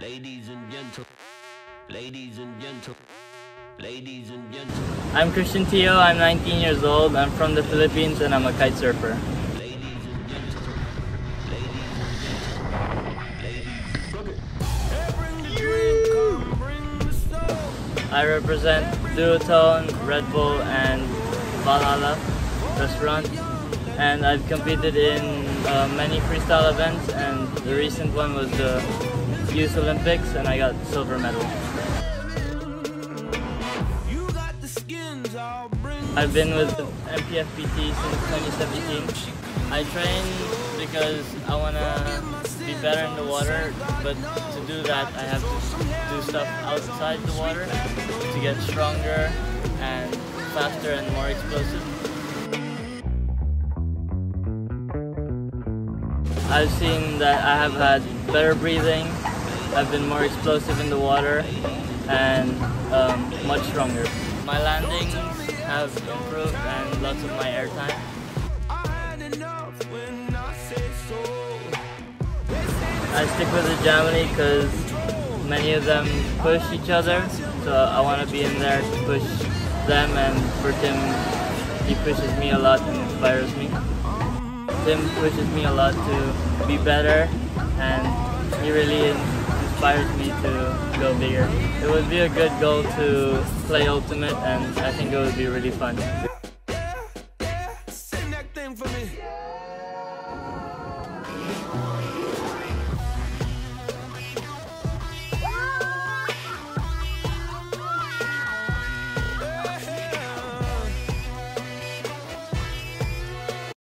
Ladies and gentle, ladies and gentle, ladies and gentlemen, I'm Christian Tio. I'm 19 years old, I'm from the Philippines and I'm a kite surfer. ladies and gentlemen, ladies and gentlemen, ladies. I represent Duotone, Red Bull, and Valhalla restaurant. And I've competed in uh, many freestyle events, and the recent one was the Youth Olympics, and I got silver medal. I've been with MPFPT since 2017. I train because I want to be better in the water, but to do that I have to do stuff outside the water to get stronger and faster and more explosive. I've seen that I have had better breathing, I've been more explosive in the water, and um, much stronger. My landings have improved and lots of my air time. I stick with the Germany because many of them push each other, so I want to be in there to push them and for Tim, he pushes me a lot and inspires me. Tim pushes me a lot to be better and he really inspired me to go bigger. It would be a good goal to play Ultimate and I think it would be really fun.